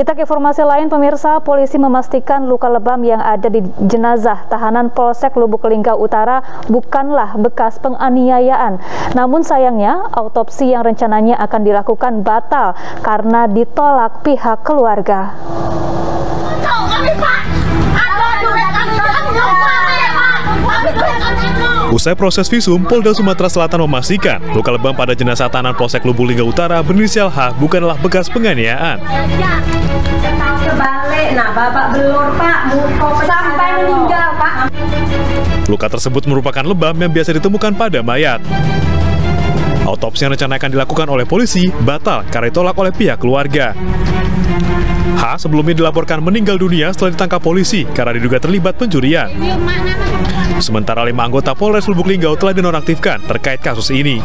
Kita ke informasi lain, pemirsa, polisi memastikan luka lebam yang ada di jenazah tahanan Polsek Lubuk Linggau Utara bukanlah bekas penganiayaan. Namun sayangnya, autopsi yang rencananya akan dilakukan batal karena ditolak pihak keluarga. Usai proses visum, Polda Sumatera Selatan memastikan luka lebam pada jenazah tahanan Polsek Lubuk Linggau Utara berinisial H bukanlah bekas penganiayaan. Kebalik, nah bapak belur pak, sampai meninggal pak. Luka tersebut merupakan lebam yang biasa ditemukan pada mayat. Autopsi yang rencana akan dilakukan oleh polisi batal karena ditolak oleh pihak keluarga. H sebelumnya dilaporkan meninggal dunia setelah ditangkap polisi karena diduga terlibat pencurian. Sementara lima anggota Polres Lubuk Linggau telah dinonaktifkan terkait kasus ini.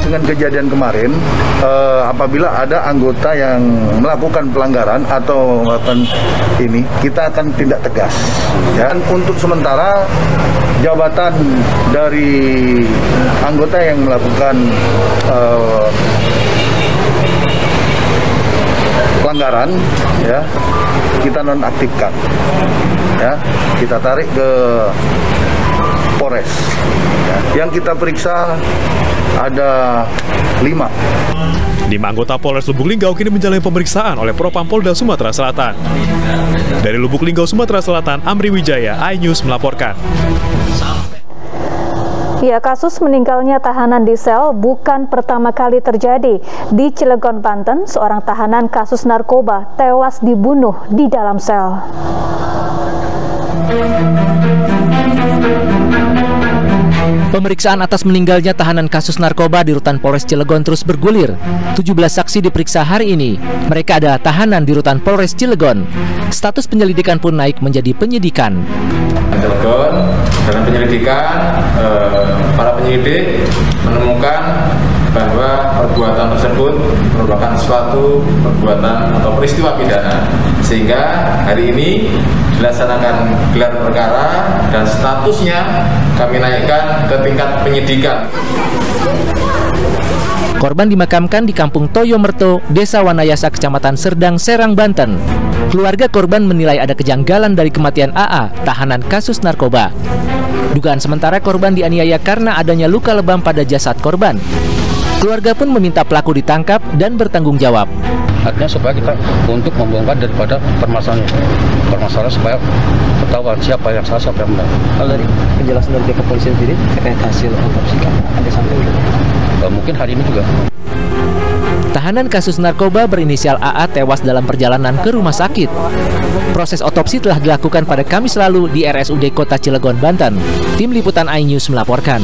Dengan kejadian kemarin, eh, apabila ada anggota yang melakukan pelanggaran atau melakukan ini, kita akan tindak tegas. Ya. Dan untuk sementara, jabatan dari anggota yang melakukan eh, pelanggaran, ya kita nonaktifkan, ya kita tarik ke Polres. Ya. Yang kita periksa ada lima. Lima anggota Polres Lubuk Linggau kini menjalani pemeriksaan oleh Propam Polda Sumatera Selatan. Dari Lubuk Linggau, Sumatera Selatan, Amri Wijaya, iNews melaporkan. Ya, kasus meninggalnya tahanan di sel bukan pertama kali terjadi. Di Cilegon, Banten, seorang tahanan kasus narkoba tewas dibunuh di dalam sel. Pemeriksaan atas meninggalnya tahanan kasus narkoba di Rutan Polres Cilegon terus bergulir. 17 saksi diperiksa hari ini. Mereka adalah tahanan di Rutan Polres Cilegon. Status penyelidikan pun naik menjadi penyidikan. Cilegon dalam penyelidikan eh, para penyidik menemukan perbuatan tersebut merupakan suatu perbuatan atau peristiwa pidana sehingga hari ini dilaksanakan gelar perkara dan statusnya kami naikkan ke tingkat penyidikan. Korban dimakamkan di Kampung Toyo Merto, Desa Wanayasa, Kecamatan Serdang, Serang, Banten. Keluarga korban menilai ada kejanggalan dari kematian AA, tahanan kasus narkoba. Dugaan sementara korban dianiaya karena adanya luka lebam pada jasad korban. Keluarga pun meminta pelaku ditangkap dan bertanggung jawab. Artinya supaya kita untuk membongkar daripada permasalahan permasalahan supaya ketahuan siapa yang salah siapa yang benar. Kalau dari penjelasan dari pihak kepolisian sendiri terkait hasil otopsi kan ada sampai uh, mungkin hari ini juga. Tahanan kasus narkoba berinisial AA tewas dalam perjalanan ke rumah sakit. Proses otopsi telah dilakukan pada Kamis lalu di RSUD Kota Cilegon, Banten. Tim Liputan iNews melaporkan.